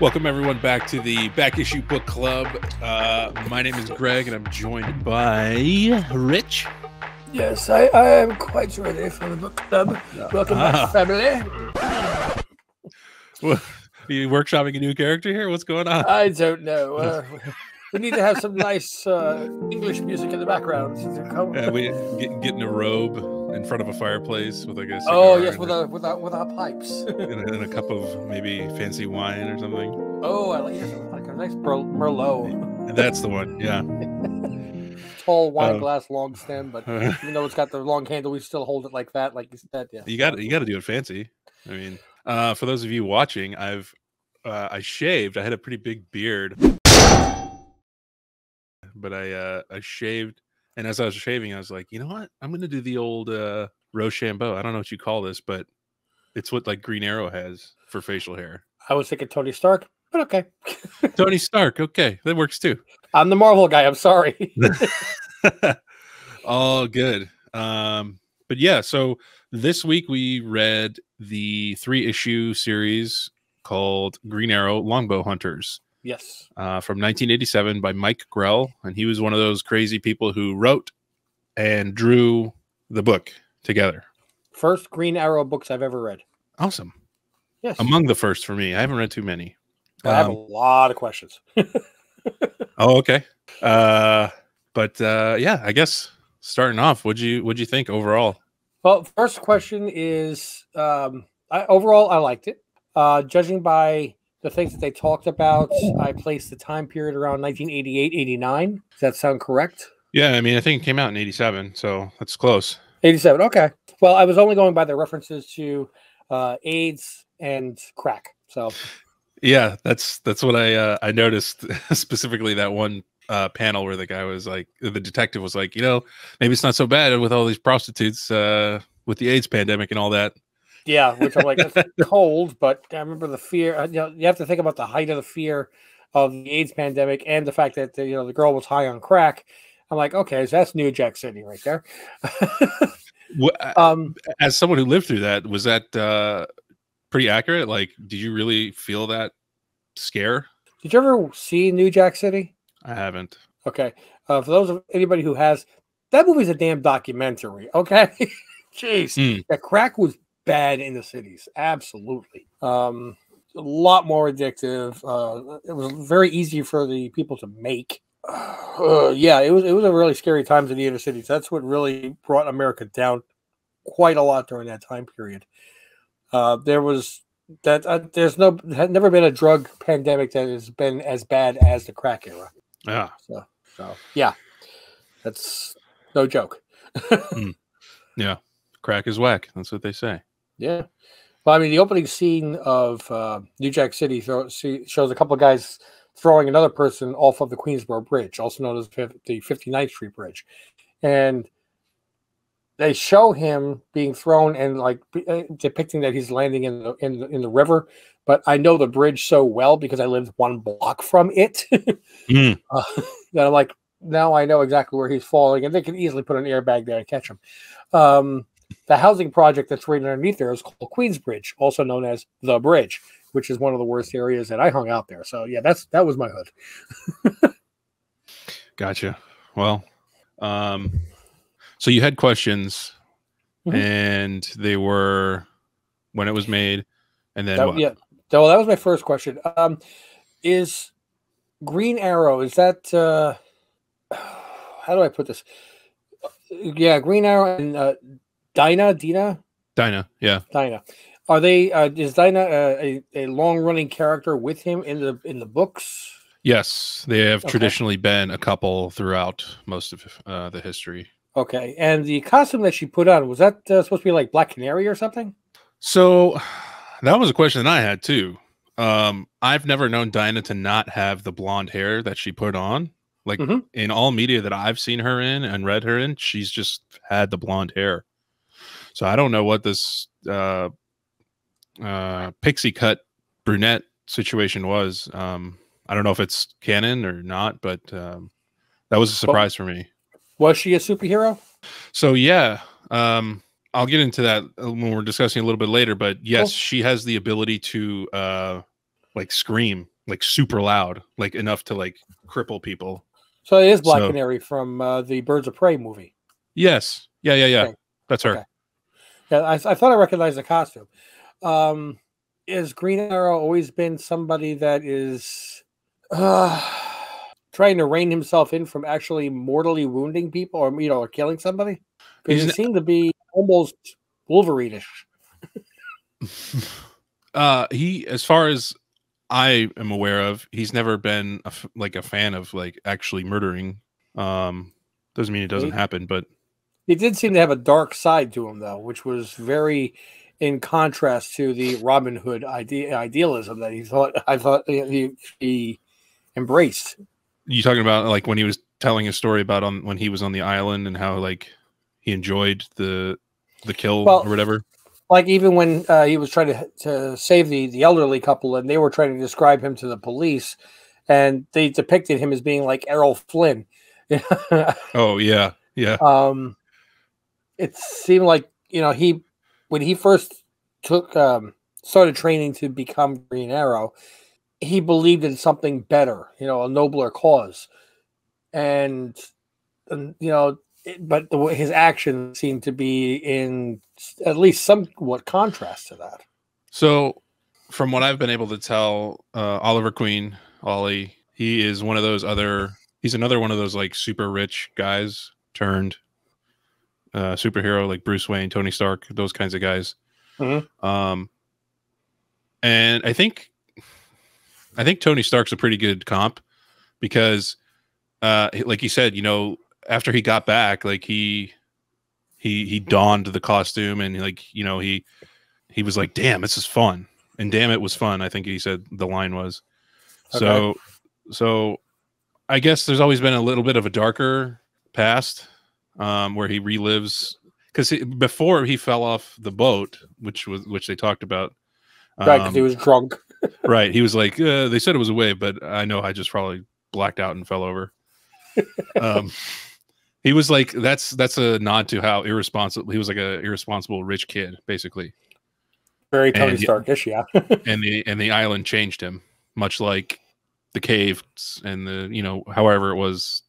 Welcome everyone back to the Back Issue Book Club. Uh, my name is Greg, and I'm joined by Rich. Yes, I, I am quite ready for the book club. Welcome Ah. back, family. Are you workshopping a new character here? What's going on? I don't know. Uh, we need to have some nice uh, English music in the background. Yeah, we get, get in a robe in front of a fireplace with like a oh yes, with a- our with our with our pipes. and a, and a cup of maybe fancy wine or something. oh, I like, yes, like a nice Mer- Merlot, That's the one. Yeah. tall wine Oh. glass, long stem. But even though it's got the long handle, we still hold it like that, like you said. Yeah. you got you got to do it fancy. I mean, uh, for those of you watching, I've uh, I shaved. I had a pretty big beard, but I uh, I shaved, and as I was shaving, I was like, you know what? I'm gonna do the old uh, Rochambeau. I don't know what you call this, but it's what like Green Arrow has for facial hair. I was thinking Tony Stark, but okay. Tony Stark. Okay, that works too. I'm the Marvel guy. I'm sorry. All good. Um, but yeah, so this week we read the three issue series called Green Arrow Longbow Hunters yes. uh, from 1987 by Mike Grell. And he was one of those crazy people who wrote and drew the book together. First Green Arrow books I've ever read. Awesome. Yes. Among the first for me. I haven't read too many. I have a Um, lot of questions. oh, okay. Uh, but uh, yeah, I guess starting off, what'd you what'd you think overall? Well, first question is um, I, overall, I liked it. Uh, judging by the things that they talked about, I placed the time period around 1988, 89. Does that sound correct? Yeah, I mean, I think it came out in '87, so that's close. 87. Okay. Well, I was only going by the references to uh, AIDS and crack. So, Yeah, that's that's what I uh, I noticed specifically that one uh, panel where the guy was like, the detective was like, you know, maybe it's not so bad with all these prostitutes uh, with the AIDS pandemic and all that. Yeah, which I'm like, cold, but I remember the fear. uh, You, know, you have to think about the height of the fear of the AIDS pandemic and the fact that, you know, the girl was high on crack. I'm like, okay, so that's New Jack City right there. Uh, um, As someone who lived through that, was that uh, pretty accurate? Like, did you really feel that scare? Did you ever see New Jack City? I haven't. Okay. Uh, for those of anybody who has, that movie's a damn documentary. Okay. Jeez. That crack was bad in the cities. Absolutely. Um, a lot more addictive. Uh, it was very easy for the people to make. Uh, yeah, it was it was a really scary times in the inner cities. That's what really brought America down quite a lot during that time period. Uh, there was that uh, there's no had never been a drug pandemic that has been as bad as the crack era. Yeah, So, so yeah, that's no joke. yeah. Crack is whack. That's what they say. Yeah. Well, I mean, the opening scene of uh, New Jack City throw, see, shows a couple of guys throwing another person off of the Queensboro Bridge, also known as the 59th Street Bridge. And they show him being thrown and like uh, depicting that he's landing in the, in the in the river. But I know the bridge so well because I lived one block from it Hmm. uh, that I'm like, now I know exactly where he's falling, and they can easily put an airbag there and catch him. Um, the housing project that's right underneath there is called Queensbridge, also known as the Bridge, which is one of the worst areas that I hung out there. So yeah, that's that was my hood. Gotcha. Well, um, so you had questions, Mhm. and they were when it was made, and then That- yeah, well, that was my first question. Um, is Green Arrow is that uh, how do I put this? Yeah, Green Arrow and uh, Dinah, Dina, Dinah. Yeah. Dinah. Are they? Uh, is Dinah uh, a, a long running character with him in the in the books? Yes, they have Okay. traditionally been a couple throughout most of uh, the history. Okay, and the costume that she put on was that uh, supposed to be like Black Canary or something? So that was a question that I had too. Um, I've never known Dinah to not have the blonde hair that she put on. Like Mhm. in all media that I've seen her in and read her in, she's just had the blonde hair. So I don't know what this uh, uh, pixie cut brunette situation was. Um, I don't know if it's canon or not, but um, that was a surprise for me. Was she a superhero? So yeah, um, I'll get into that when we're discussing a little bit later. But yes, she has the ability to uh, like scream like super loud, like enough to like cripple people. So it is Black So- Canary from uh, the Birds of Prey movie. Yes. Yeah, yeah, yeah. Okay. That's her. Okay. Yeah, I, I thought I recognized the costume. Um, is Green Arrow always been somebody that is uh, trying to rein himself in from actually mortally wounding people or you know or killing somebody? Because he seemed to be almost Wolverine-ish. Uh he as far as I am aware of, he's never been a f- like a fan of like actually murdering. Um doesn't mean it doesn't happen, but He did seem to have a dark side to him, though, which was very in contrast to the Robin Hood ide- idealism that he thought I thought he, he embraced. you talking about like when he was telling his story about on when he was on the island and how like he enjoyed the the kill Well, or whatever. Like even when uh, he was trying to to save the the elderly couple, and they were trying to describe him to the police, and they depicted him as being like Errol Flynn. Oh yeah, yeah. um, it seemed like you know he when he first took um, started training to become Green Arrow, he believed in something better, you know, a nobler cause, and, and you know, it- but the, his actions seemed to be in at least somewhat contrast to that. So, from what I've been able to tell, uh, Oliver Queen, Ollie, he is one of those other. He's another one of those like super rich guys turned uh, superhero, like Bruce Wayne, Tony Stark, those kinds of guys. Mhm. Um, and I think, I think Tony Stark's a pretty good comp because, uh, he- like you said, you know, after he got back, like he, he he donned the costume and like you know he he was like, "Damn, this is fun," and "Damn, it was fun." I think he said the line was. So, so I guess there's always been a little bit of a darker past um, where he relives because before he fell off the boat, which was which they talked about. Right, because um, he was drunk. right, he was like, uh, they said it was a wave, but I know I just probably blacked out and fell over. um, he was like, that's that's a nod to how irresponsible he was, like a irresponsible rich kid, basically. Very Tony Starkish, yeah. and the and the island changed him, much like the caves and the you know however it was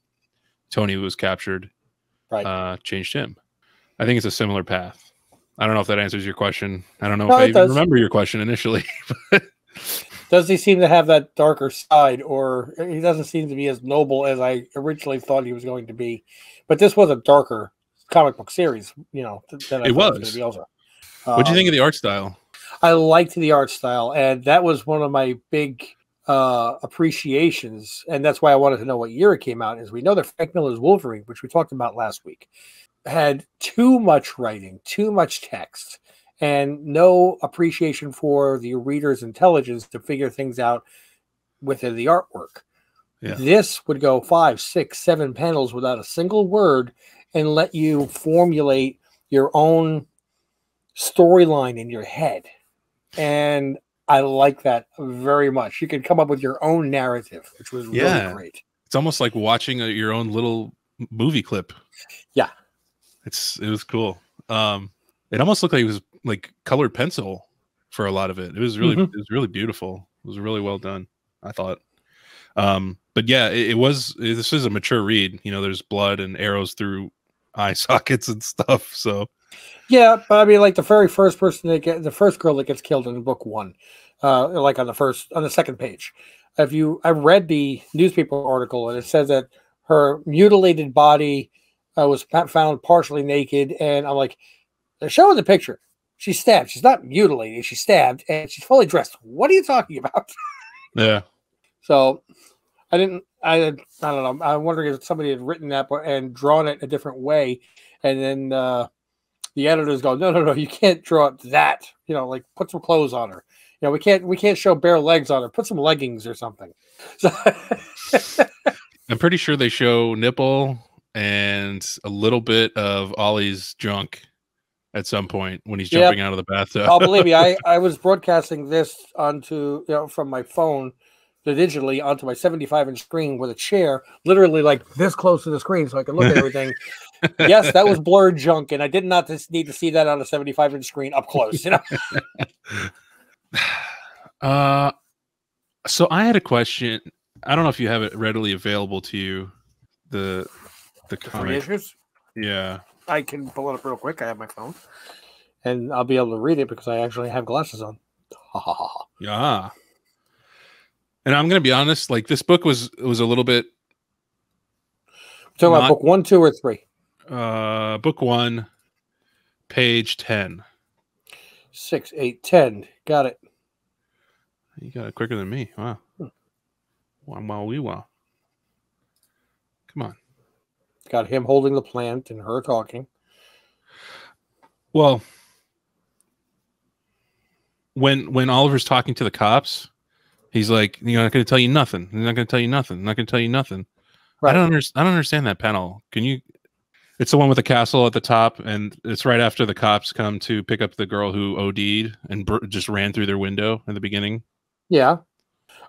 Tony was captured, Right. Uh, changed him. I think it's a similar path. I don't know if that answers your question. I don't know No, if I even does. remember your question initially. Does he seem to have that darker side, or he doesn't seem to be as noble as I originally thought he was going to be? But this was a darker comic book series, you know. Than I It was. also. what do you Um, think of the art style? I liked the art style, and that was one of my big uh appreciations, and that's why I wanted to know what year it came out. Is we know that Frank Miller's Wolverine, which we talked about last week, had too much writing, too much text, and no appreciation for the reader's intelligence to figure things out within the artwork. Yeah. This would go five, six, seven panels without a single word and let you formulate your own storyline in your head. And I like that very much. You can come up with your own narrative, which was Yeah. really great. It's almost like watching a, your own little movie clip. Yeah. It's it was cool. Um, it almost looked like it was like colored pencil for a lot of it. It was really Mhm. it was really beautiful. It was really well done. I thought. Um, but yeah, it, it was. it- this is a mature read. You know, there's blood and arrows through eye sockets and stuff. So Yeah, but I mean, like the very first person that get the first girl that gets killed in book one, uh, like on the first on the second page. If you, I read the newspaper article and it says that her mutilated body uh, was found partially naked, and I'm like, they're showing the picture. She's stabbed. She's not mutilated. She's stabbed, and she's fully dressed. What are you talking about? yeah, So I didn't. I I don't know. I'm wondering if somebody had written that and drawn it a different way, and then uh, the editors go, "No, no, no, you can't draw it that. You know, like put some clothes on her. You know, we can't we can't show bare legs on her. Put some leggings or something." So, I'm pretty sure they show nipple and a little bit of Ollie's junk at some point when he's Yep. jumping out of the bathtub. oh, believe me, I I was broadcasting this onto you know from my phone. The digitally onto my 75 inch screen with a chair, literally like this close to the screen, so I could look at everything. yes, that was blurred junk, and I did not just need to see that on a 75 inch screen up close. You know, Uh, So I had a question. I don't know if you have it readily available to you. The the comic. issues. Yeah. I can pull it up real quick. I have my phone, and I'll be able to read it because I actually have glasses on. Ha ha ha. ha. Yeah. And I'm gonna be honest, like this book was was a little bit Talking Not- about book one, two, or three. uh book one, page ten. Six, eight, ten. Got it. You got it quicker than me. Wow. Hmm. Wow, wow, wee, wow. Come on. Got him holding the plant and her talking. Well, when when Oliver's talking to the cops, he's like, "You're not going to tell you nothing. They're not going to tell you nothing. I'm not going to tell you nothing." I don't understand. I don't understand that panel. Can you? It's the one with the castle at the top, and it's right after the cops come to pick up the girl who OD'd and bur- just ran through their window in the beginning. Yeah.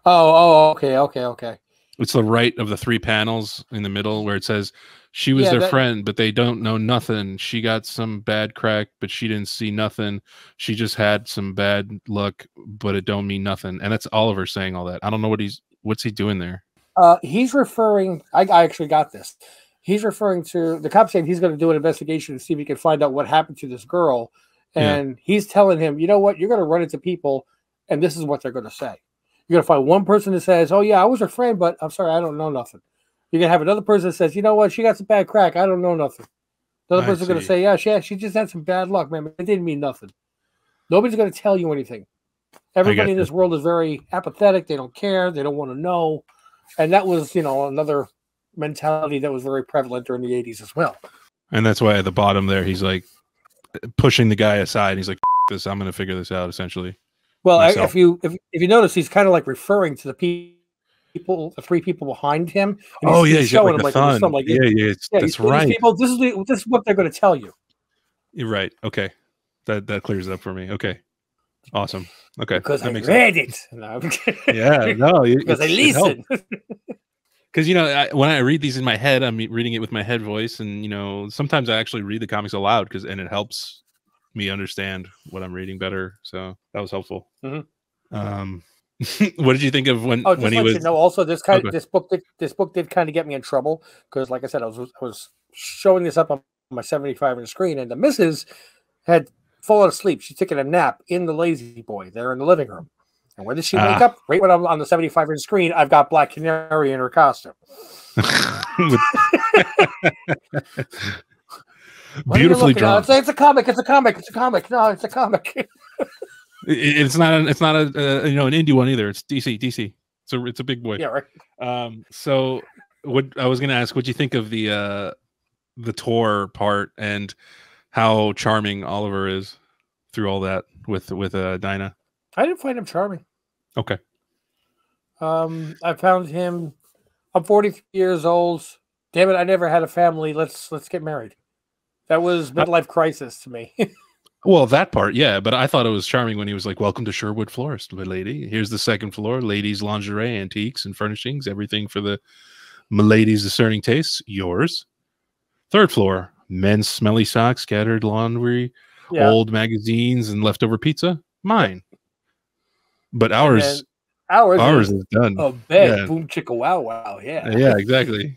Oh, oh, okay, okay, okay. It's the right of the three panels in the middle where it says she was Yeah, their that- friend, but they don't know nothing. She got some bad crack, but she didn't see nothing. She just had some bad luck, but it don't mean nothing. And that's Oliver saying all that. I don't know what he's what's he doing there. Uh, he's referring. I, I actually got this. He's referring to the cop saying he's going to do an investigation to see if he can find out what happened to this girl, Yeah. and he's telling him, you know what, you're going to run into people, and this is what they're going to say. You're to find one person that says, "Oh yeah, I was her friend, but I'm sorry, I don't know nothing." You're to have another person that says, "You know what, she got some bad crack, I don't know nothing." Another I person's going to say, "Yeah, she she just had some bad luck, man. It didn't mean nothing." Nobody's going to tell you anything. Everybody in you. this world is very apathetic. They don't care. They don't want to know. And that was, you know, another mentality that was very prevalent during the 80s as well. And that's why at the bottom there he's like pushing the guy aside. He's like, "F- "This, I'm going to figure this out." Essentially, Well, I- Myself. if you if, if you notice, he's kind of like referring to the pe- people, the three people behind him. and oh yeah, he's showing like them a in this thumb. film, like, yeah, yeah, it's, yeah, that's you see these right. People, this is the, this is what they're going to tell you You're right. Okay, that that clears it up for me. Okay, awesome. Okay, because that I read it. No, sense. Yeah, no, it- because I listen. because you know I, when I read these in my head, I'm reading it with my head voice, and you know sometimes I actually read the comics aloud because and it helps me understand what I'm reading better. So that was helpful. Mhm. Um, what did you think of when Oh, just when he was? you know. Also, this kind Okay. this book did this book did kind of get me in trouble because, like I said, I was I was showing this up on my seventy five inch screen, and the missus had fallen asleep. She's taking a nap in the La-Z-Boy there in the living room. And when does she wake Ah. up? Right when I'm on the seventy five inch screen, I've got Black Canary in her costume. with- What are you beautifully drawn. It's, it's a comic. It's a comic. It's a comic. No, it's a comic. It- it's not. A, it's not a uh, you know an indie one either. It's DC. DC. It's a it's a big boy. yeah, right. Um. So what I was gonna ask, what do you think of the uh the tour part and how charming Oliver is through all that with with uh Dinah? I didn't find him charming. Okay. Um, I found him. I'm 43 years old. Damn it! I never had a family. Let's let's get married. That was uh, midlife crisis to me. Well, that part, yeah, but I thought it was charming when he was like, "Welcome to Sherwood Florist, my lady. Here's the second floor, ladies' lingerie, antiques, and furnishings, everything for the milady's discerning tastes. Yours. Third floor, men's smelly socks, scattered laundry, yeah. old magazines, and leftover pizza. Mine. But ours, ours, ours is is done. a bed. yeah. Boom chicka wow wow. Yeah. yeah, exactly.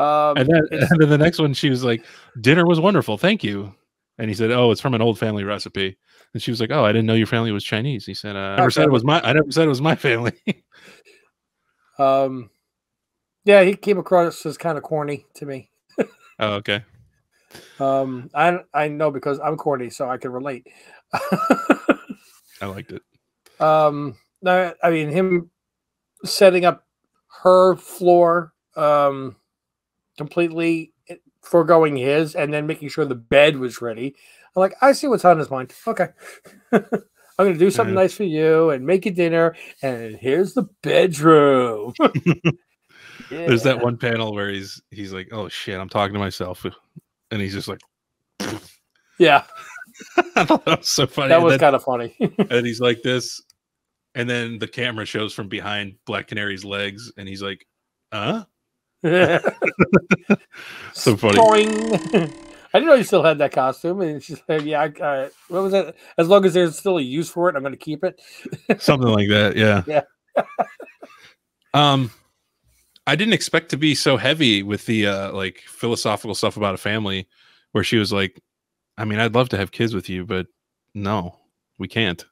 Um, And then, and then the next one, she was like, "Dinner was wonderful, thank you." And he said, "Oh, it's from an old family recipe." And she was like, "Oh, I didn't know your family was Chinese." He said, uh, "I never said it was my. I never said it was my family." um, yeah, he came across as kind of corny to me. oh, okay. Um, I I know because I'm corny, so I can relate. I liked it. Um, no, I mean him setting up her floor, um, completely eh, foregoing his, and then making sure the bed was ready. I'm like, I see what's on his mind. Okay, I'm gonna do something Yeah. nice for you and make you dinner, and here's the bedroom. There's that one panel where he's he's like, "Oh shit, I'm talking to myself," and he's just like, Yeah, "I thought that was so funny." that was kind of funny. and he's like this, and then the camera shows from behind Black Canary's legs, and he's like, "Huh?" So funny. Boing. I didn't know you still had that costume. And she said, "Yeah, I, uh, what was that? As long as there's still a use for it, I'm going to keep it." Something like that. Yeah. Yeah. um, I didn't expect to be so heavy with the uh, like philosophical stuff about a family, where she was like, "I mean, I'd love to have kids with you, but no, we can't."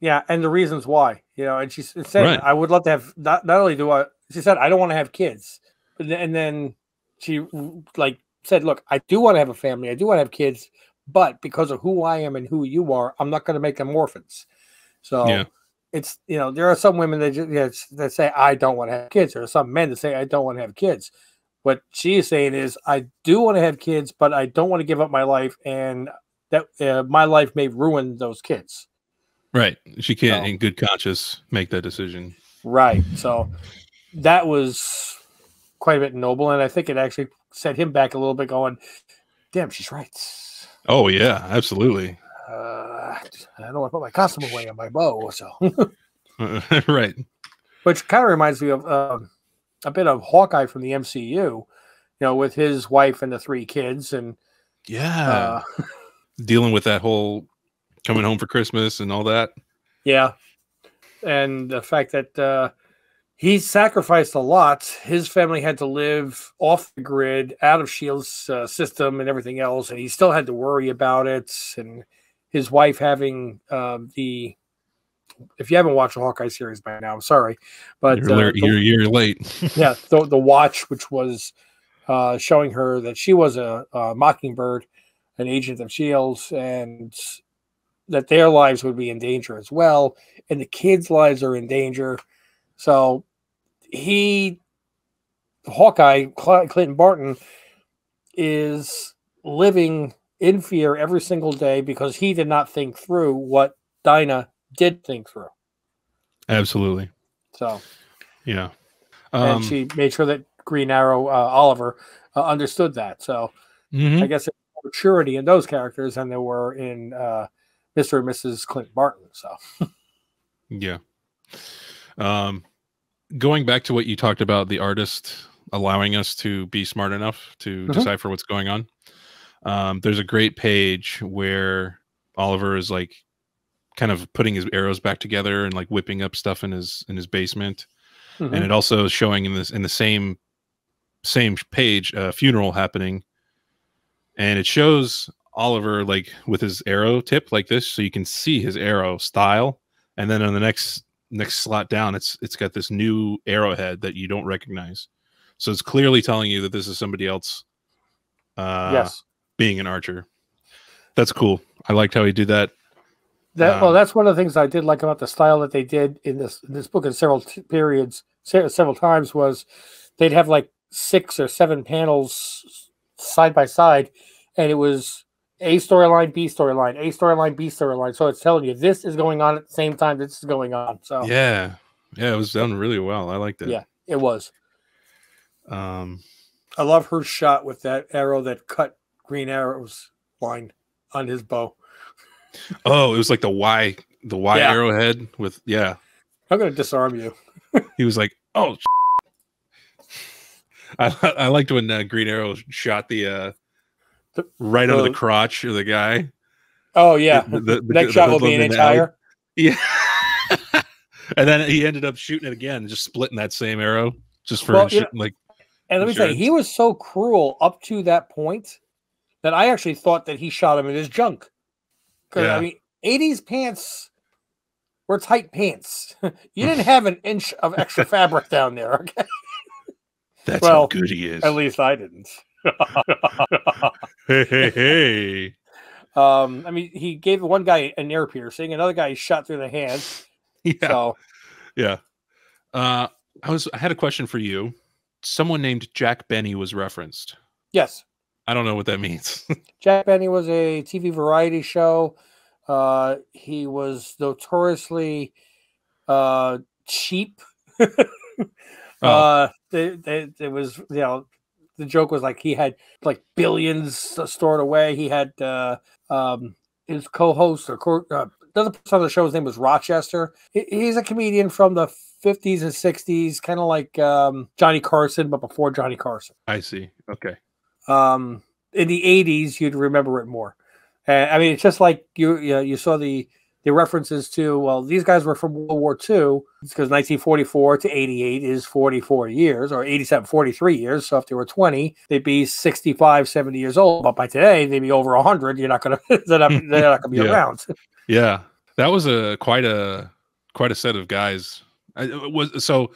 Yeah, and the reasons why, you know, and she said, Right. "I would love to have." Not, not only do I, she said, "I don't want to have kids," and then she like said, "Look, I do want to have a family. I do want to have kids, but because of who I am and who you are, I'm not going to make them orphans." So Yeah. it's you know there are some women that just, that say I don't want to have kids. There are some men that say I don't want to have kids. What she is saying is I do want to have kids, but I don't want to give up my life, and that uh, my life may ruin those kids. Right. She can't, No. in good conscience, make that decision. Right. So that was quite a bit noble, and I think it actually set him back a little bit, going, "Damn, she's right." Oh yeah, absolutely. Uh, I don't want to put my costume away on my bow, so right. which kind of reminds me of um, a bit of Hawkeye from the MCU, you know, with his wife and the three kids, and Yeah. uh, Dealing with that whole coming home for Christmas and all that. yeah, and the fact that uh, he sacrificed a lot. His family had to live off the grid, out of Shield's uh, system, and everything else, and he still had to worry about it. And his wife having um, the if you haven't watched the Hawkeye series by now, I'm sorry, but you're, uh, the- you're, you're late. yeah, the, the watch, which was uh, showing her that she was a, a mockingbird, an agent of Shields, and that their lives would be in danger as well, and the kids' lives are in danger. So he, Hawkeye, Cl- Clinton Barton, is living in fear every single day because he did not think through what Dinah did think through. Absolutely. So Yeah. and Um, she made sure that Green Arrow uh, Oliver uh, understood that. So mhm. I guess there's more maturity in those characters than there were in uh, Mr. and Mrs. Clint Barton. So Yeah. Um, going back to what you talked about, the artist allowing us to be smart enough to Mhm. decipher what's going on. Um, there's a great page where Oliver is like kind of putting his arrows back together and like whipping up stuff in his in his basement. And it also is showing in this in the same same page a funeral happening. And it shows Oliver like with his arrow tip like this, so you can see his arrow style and then on the next next slot down it's it's got this new arrowhead that you don't recognize. So it's clearly telling you that this is somebody else uh yes, being an archer. That's cool. I liked how he did that. That well, um, that's one of the things I did like about the style that they did in this in this book in several periods, se- several times was they'd have like six or seven panels side by side, and it was a storyline, B storyline, A storyline, B storyline. So it's telling you this is going on at the same time this is going on. So yeah yeah it was done really well i liked it Yeah. it was. um I love her shot with that arrow that cut Green Arrow's line on his bow. oh it was like the y the y Yeah. arrowhead with yeah I'm gonna disarm you. he was like oh I, I liked when uh, green arrow shot the uh The- right under the the- crotch of the guy Oh yeah, The- the- the- next the shot will be an inch the alley. higher. Yeah. and then he ended up shooting it again, just splitting that same arrow just for Well, you insu- like And let me say, he was so cruel up to that point that I actually thought that he shot him in his junk. Because Yeah. I mean, '80s pants were tight pants. you didn't have an inch of extra fabric down there. Okay, that's well, how good he is. at least I didn't. Hey, hey, hey. um, I mean, he gave one guy an ear piercing, another guy shot through the hand. Yeah. So Yeah. Uh I was I had a question for you. Someone named Jack Benny was referenced. yes, I don't know what that means. Jack Benny was a TV variety show. Uh, he was notoriously uh, cheap. Oh. Uh, they, they, it was you know the joke was like he had like billions stored away. He had uh, um, his co-host or co- uh, the other person on the show's name was Rochester. He, he's a comedian from the 50s and 60s, kind of like um, Johnny Carson, but before Johnny Carson I see. Okay. um, in the 80s you'd remember it more uh, i mean it's just like you you, know, you saw the the references to well, these guys were from World War II because 1944 to 88 is 44 years or 87, 43 years. So if they were 20, they'd be 65, 70 years old. But by today, they'd be over 100. You're not gonna they're not, they're not gonna be Yeah. around. Yeah, that was a quite a quite a set of guys. I, was so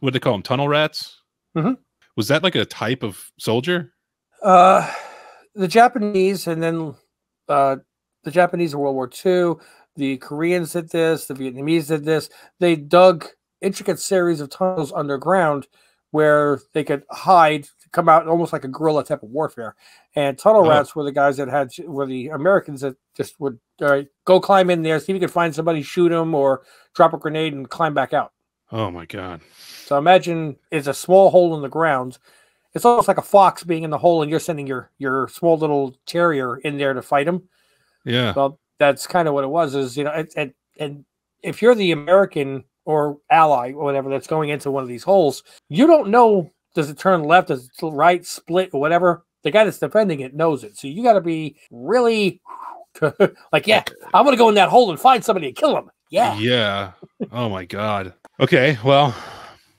what they call them tunnel rats. Mhm. Was that like a type of soldier? Uh, the Japanese, and then uh, the Japanese in World War II, the Koreans did this, the Vietnamese did this. They dug intricate series of tunnels underground where they could hide, come out almost like a guerrilla type of warfare. And tunnel Oh. rats were the guys that had, were the Americans that just would right, go climb in there, see if you could find somebody, shoot them, or drop a grenade and climb back out. Oh my god! So imagine it's a small hole in the ground. It's almost like a fox being in the hole, and you're sending your your small little terrier in there to fight him. Yeah, Well, that's kind of what it was. Is you know, and, and and if you're the American or ally or whatever that's going into one of these holes, you don't know does it turn left, does it right, split, or whatever. The guy that's defending it knows it, so you got to be really like, yeah, I'm gonna go in that hole and find somebody and kill him. Yeah, yeah. Oh my god. Okay, well,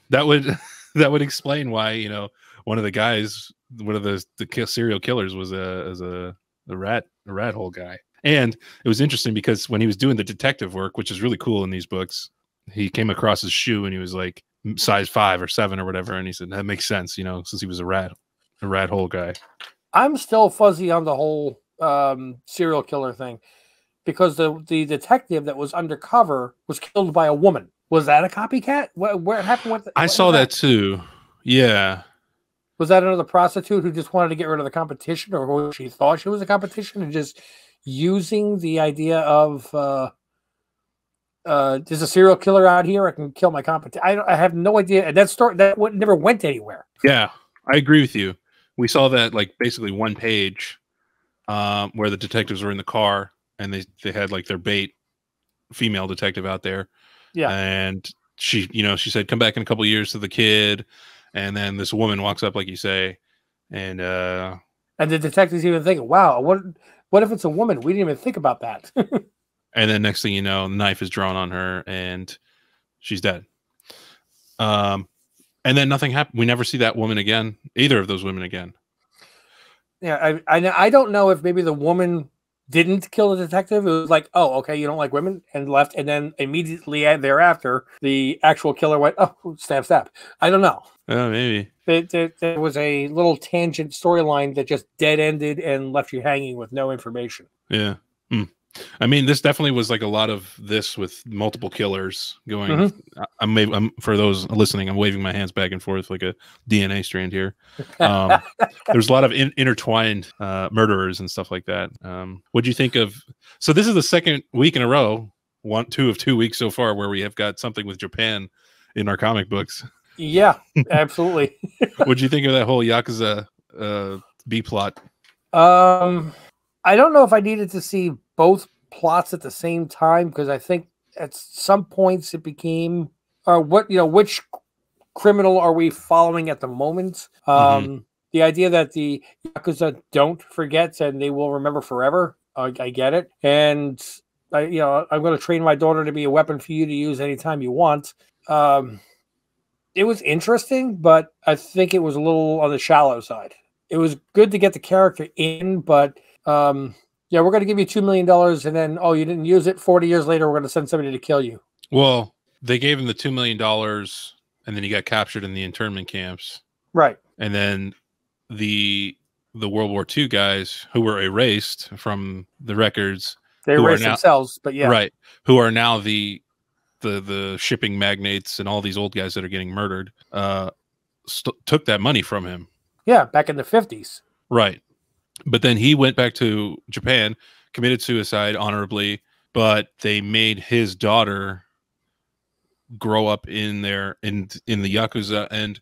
that would that would explain why you know one of the guys, one of the the serial killers was a as a a rat a rat hole guy. And it was interesting because when he was doing the detective work, which is really cool in these books, he came across his shoe and he was like size five or seven or whatever, and he said that makes sense, you know, since he was a rat a rat hole guy. I'm still fuzzy on the whole um, serial killer thing because the the detective that was undercover was killed by a woman. Was that a copycat? What where happened with? I what saw was that too. Yeah. Was that another prostitute who just wanted to get rid of the competition, or who she thought she was a competition, and just using the idea of uh, uh, there's a serial killer out here, I can kill my competition. I, I have no idea. And that story that would, never went anywhere. Yeah, I agree with you. We saw that like basically one page um, where the detectives were in the car and they they had like their bait female detective out there. Yeah. and she you know she said come back in a couple years to the kid, and then this woman walks up like you say, and uh, And the detectives even thinking, "Wow, what what if it's a woman? We didn't even think about that." and then next thing you know, knife is drawn on her and she's dead. Um, and then nothing happened. We never see that woman again, either of those women again. Yeah, I, I I don't know if maybe the woman didn't kill the detective. It was like, oh, okay, you don't like women, and left, and then immediately thereafter, the actual killer went, oh, stab, stab. I don't know. Oh, maybe. There, there, was a little tangent storyline that just dead ended and left you hanging with no information. Yeah. Hmm. I mean, this definitely was like a lot of this with multiple killers going. Mhm. I- I'm, I'm for those listening. I'm waving my hands back and forth like a DNA strand here. Um, there's a lot of in, intertwined uh, murderers and stuff like that. Um, what do you think of? So this is the second week in a row, one, two of two weeks so far, where we have got something with Japan in our comic books. Yeah, absolutely. what do you think of that whole yakuza uh, B plot? Um, I don't know if I needed to see both plots at the same time because I think at some points it became, or what you know, which criminal are we following at the moment? Um, the idea that the yakuza don't forget and they will remember forever. I, I get it, and I, you know, I'm going to train my daughter to be a weapon for you to use anytime you want. Um, it was interesting, but I think it was a little on the shallow side it was good to get the character in, but um, yeah, we're going to give you two million dollars, and then oh, you didn't use it. Forty years later, we're going to send somebody to kill you. Well, they gave him the two million dollars, and then he got captured in the internment camps. Right. and then the the World War II guys who were erased from the records, They erased now- themselves, but yeah, right? Who are now the the the shipping magnates and all these old guys that are getting murdered. Uh, st- took that money from him, yeah, back in the fifties. right? But then he went back to Japan, committed suicide honorably, but they made his daughter grow up in there in in the yakuza and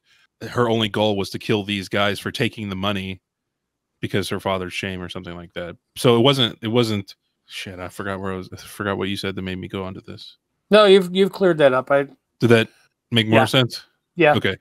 her only goal was to kill these guys for taking the money because her father's shame or something like that so it wasn't it wasn't shit i forgot where i was i forgot what you said that made me go onto this No, you've you've cleared that up. I did that make more Yeah. sense yeah, okay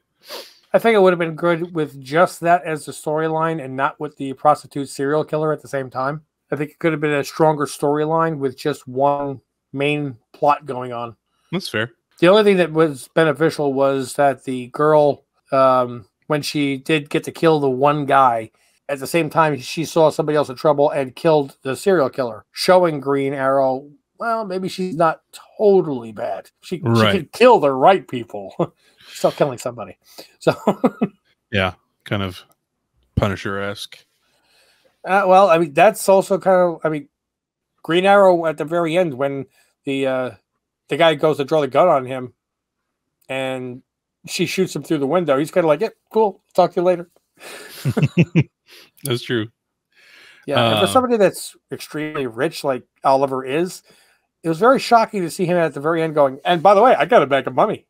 I think it would have been good with just that as the storyline and not with the prostitute serial killer at the same time. I think it could have been a stronger storyline with just one main plot going on. That's fair. The only thing that was beneficial was that the girl, um, when she did get to kill the one guy, at the same time she saw somebody else in trouble and killed the serial killer, showing Green Arrow. Well, maybe she's not totally bad. She, Right. she could kill the right people. she's still killing somebody. So, Yeah, kind of Punisher esque. uh, well, I mean, that's also kind of. I mean, Green Arrow at the very end when the uh, the guy goes to draw the gun on him, and she shoots him through the window. He's kind of like, "Yeah, cool. Talk to you later." That's true. Yeah, for Uh, somebody that's extremely rich like Oliver is, it was very shocking to see him at the very end going. And by the way, I got a bag of money.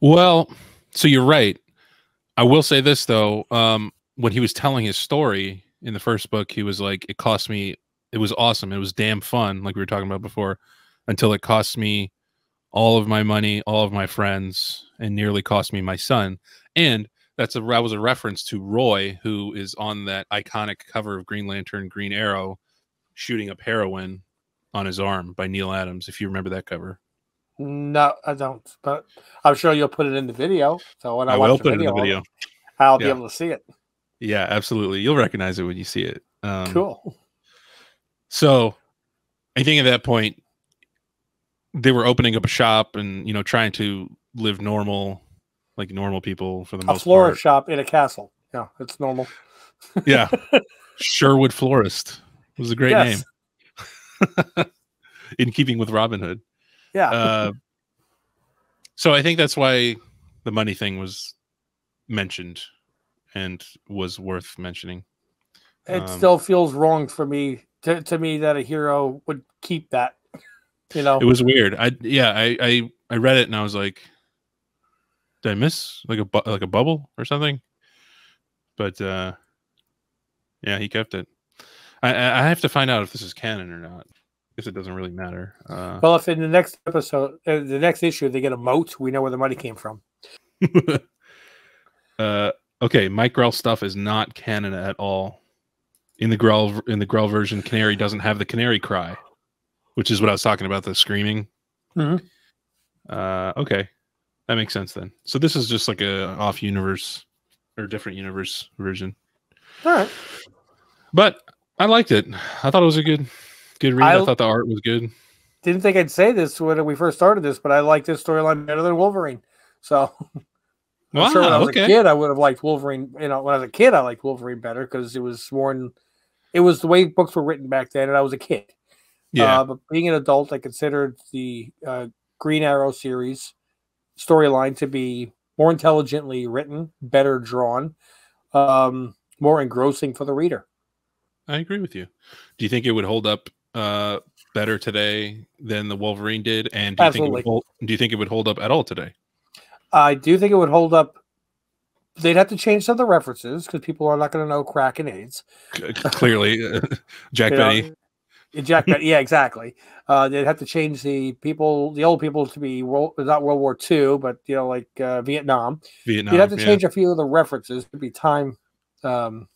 Well, so you're right. I will say this though, um, when he was telling his story in the first book, he was like, "It cost me. It was awesome. It was damn fun, like we were talking about before, until it cost me all of my money, all of my friends, and nearly cost me my son." And that's a that was a reference to Roy, who is on that iconic cover of Green Lantern, Green Arrow, shooting up heroin on his arm by Neal Adams. If you remember that cover, No, I don't. But I'm sure you'll put it in the video. So when I, I watch will the put it in the video. I'll be able to see it. Yeah, absolutely. You'll recognize it when you see it. Um, Cool. So I think at that point they were opening up a shop and you know trying to live normal, like normal people for the A most florist shop in a castle. Yeah, it's normal. Yeah, Sherwood Florist was a great Yes. name, in keeping with Robin Hood. Yeah. Uh, so I think that's why the money thing was mentioned and was worth mentioning. it um, still feels wrong for me to, to me that a hero would keep that. You know, It was weird. I yeah, I I I read it and I was like, did I miss like a bu- like a bubble or something? But uh yeah, he kept it. I I have to find out if this is canon or not. If it doesn't really matter. Uh, well, if in the next episode, uh, the next issue, they get a moat, we know where the money came from. uh okay, Mike Grell stuff is not canon at all. In the Grell in the Grell version, Canary doesn't have the canary cry, which is what I was talking about, the screaming. Mhm. Uh okay. That makes sense then. So this is just like a off universe or different universe version. All right. But I liked it. I thought it was a good good read. I, I- thought the art was good. Didn't think I'd say this when we first started this, but I like this storyline better than Wolverine. So I'm sure when I was okay. a kid, I would have liked Wolverine. You know, when I was a kid, I liked Wolverine better because it was more in, it was the way books were written back then, and I was a kid. Yeah. Uh, but being an adult, I considered the uh, Green Arrow series storyline to be more intelligently written, better drawn, um, more engrossing for the reader. I agree with you. Do you think it would hold up uh better today than the Wolverine did? And do you think it would Absolutely. hold, do you think it would hold up at all today? I do think it would hold up. They'd have to change some of the references because people are not going to know crack and AIDS. C- clearly, uh, Jack You Benny. Yeah, Jack Benny, yeah, exactly. Uh, they'd have to change the people, the old people, to be world, not World War II, but you know, like uh, Vietnam. Vietnam. You'd have to yeah. change a few of the references to be time um,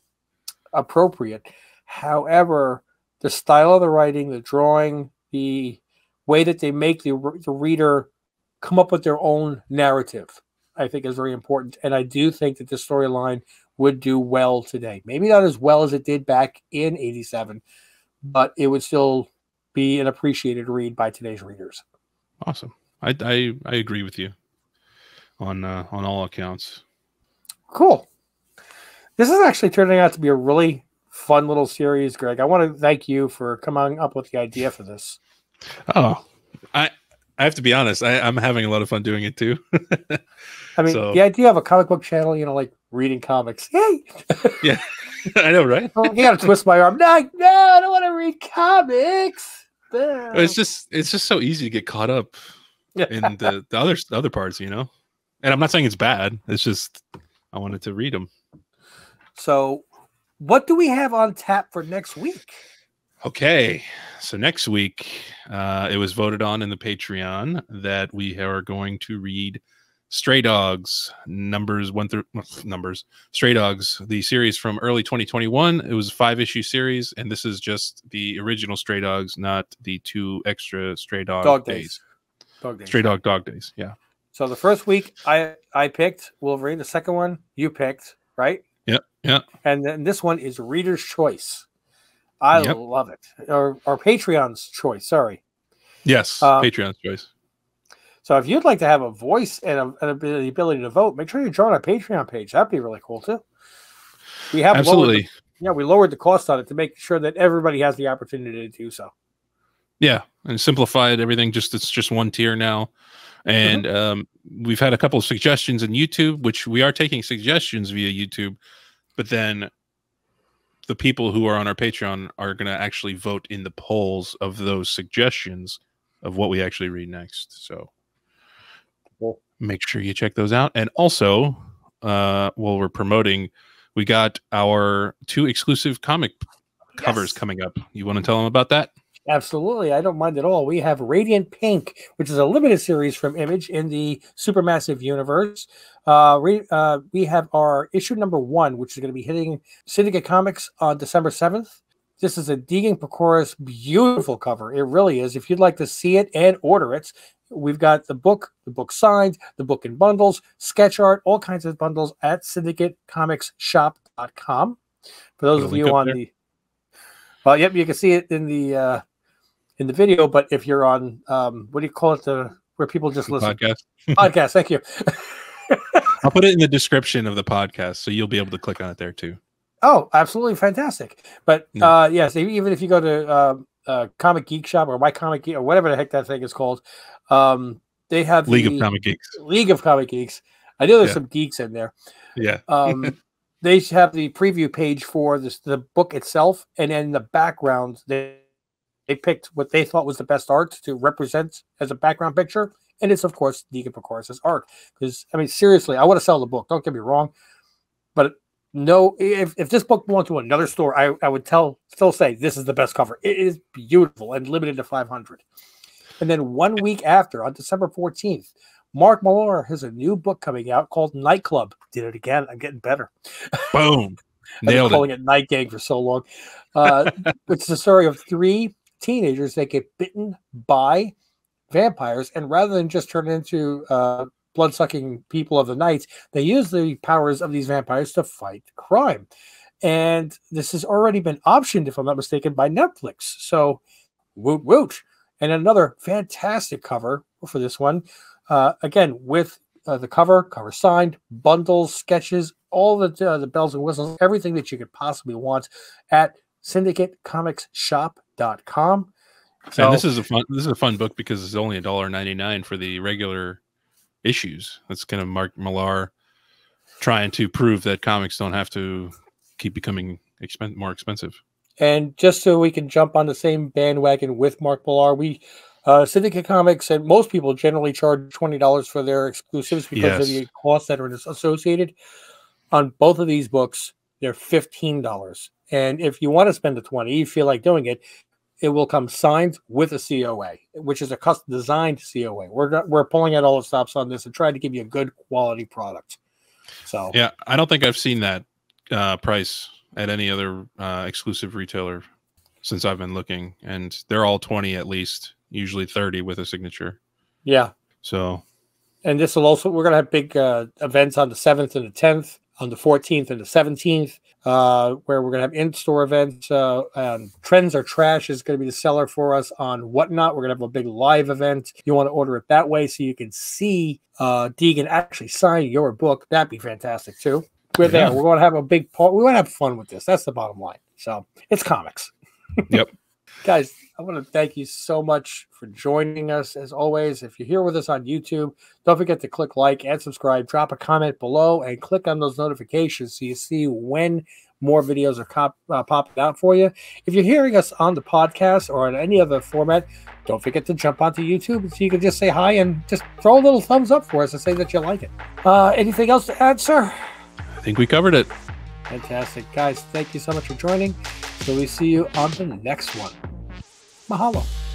appropriate. However, the style of the writing, the drawing, the way that they make the, the reader come up with their own narrative, I think is very important. And I do think that the storyline would do well today. Maybe not as well as it did back in 87, but it would still be an appreciated read by today's readers. Awesome. I, I I agree with you on uh, on all accounts. Cool. This is actually turning out to be a really fun little series, Greg. I want to thank you for coming up with the idea for this. Oh, I I have to be honest. I, I'm having a lot of fun doing it too. I mean, So- the idea of a comic book channel, you know, like reading comics. Hey, yeah, I know, right? oh, you got to twist my arm. No, no, I don't want to read comics. No. It's just it's just so easy to get caught up in the, the other the other parts, you know. And I'm not saying it's bad. It's just I wanted to read them. so, what do we have on tap for next week? Okay, so next week uh, it was voted on in the Patreon that we are going to read Stray Dogs numbers one through numbers Stray Dogs, the series from early 2021. It was a five issue series, and this is just the original Stray Dogs, not the two extra Stray Dog, Dog days. days. Dog days. Stray Dog Dog Days. Yeah. So the first week I I picked Wolverine. The second one you picked, right? Yep. Yeah. And then this one is Reader's Choice. I Yep. love it. Or, or Patreon's choice. Sorry. Yes. Um, Patreon's choice. So if you'd like to have a voice and, a, and a- the ability to vote, make sure you join our Patreon page. That'd be really cool too. We have lowered the- Absolutely. yeah, we lowered the cost on it to make sure that everybody has the opportunity to do so. Yeah, and simplified everything. Just it's just one tier now, and um, we've had a couple of suggestions in YouTube, which we are taking suggestions via YouTube, but then the people who are on our Patreon are going to actually vote in the polls of those suggestions of what we actually read next. So Cool. make sure you check those out, and also uh, while we're promoting, we got our two exclusive comic covers coming up. You want to tell them about that? Absolutely. I don't mind at all. We have Radiant Pink, which is a limited series from Image in the Supermassive universe. Uh, re, uh, we have our issue number one, which is going to be hitting Syndicate Comics on December 7th. This is a Deegan Prochorus beautiful cover. It really is. If you'd like to see it and order it, we've got the book, the book signed, the book in bundles, sketch art, all kinds of bundles at syndicatecomicsshop.com. For those of you on there? the well, yep, you can see it in the uh, in the video, but if you're on um, what do you call it, the where people just listen Podcast. podcast, thank you. I'll put it in the description of the podcast, so you'll be able to click on it there too. Oh, absolutely fantastic! But No. uh, yes, even if you go to uh, uh, Comic Geek Shop or My Comic Geek or whatever the heck that thing is called, um, they have League the of Comic Geeks. League of Comic Geeks. I know there's Yeah. some geeks in there. Yeah. Um, they have the preview page for this the book itself, and in the background they they picked what they thought was the best art to represent as a background picture, and it's of course Deacon Prochorus' art. Because I mean, seriously, I want to sell the book. Don't get me wrong, but no, if, if this book went to another store, I, I would tell still say this is the best cover. It is beautiful and limited to 500. And then one week after, on December 14th, Mark Millar has a new book coming out called Nightclub. Did it again. I'm getting better. Boom. I've been Nailed it. calling it Night Gang for so long. Uh, is the story of three teenagers that get bitten by vampires, and rather than just turn into uh, blood sucking people of the night, they use the powers of these vampires to fight crime. And this has already been optioned, if I'm not mistaken, by Netflix. So, woot woot. And another fantastic cover for this one. Uh, again, with uh, the cover, cover signed, bundles, sketches, all the uh, the bells and whistles, everything that you could possibly want at syndicatecomicsshop.com. So and this is a fun. This is a fun book because it's only a dollar ninety nine for the regular issues. That's kind of Mark Millar trying to prove that comics don't have to keep becoming expen- more expensive. and just so we can jump on the same bandwagon with Mark Millar, we uh, Syndicate Comics and most people generally charge twenty dollars for their exclusives because of the costs that are associated. On both of these books, they're fifteen dollars, and if you want to spend the twenty, you feel like doing it, it will come signed with a COA, which is a custom designed COA. We're not, we're pulling out all the stops on this and trying to give you a good quality product. So Yeah, I don't think I've seen that uh, price at any other uh, exclusive retailer since I've been looking, and they're all twenty at least, usually thirty with a signature. yeah, So and this will also we're going to have big uh, events on the 7th and the 10th on the 14th and the 17th uh, where we're going to have in-store events uh, um, trends are trash is going to be the seller for us on whatnot. We're going to have a big live event. You want to order it that way so you can see uh, deegan actually sign your book. That'd be fantastic too. We're there. Yeah. we're going to have a big part we want to have fun with this. That's the bottom line. So it's comics. Yep. guys i want to thank you so much for joining us as always. If you're here with us on youtube don't forget to click like and subscribe drop a comment below and click on those notifications so you see when more videos are cop- uh, popping out for you. If you're hearing us on the podcast or in any other format don't forget to jump onto youtube so you can just say hi and just throw a little thumbs up for us and say that you like it. Uh, anything else to add sir? I think we covered it. Fantastic. Guys thank you so much for joining. So we see you on the next one. Mahalo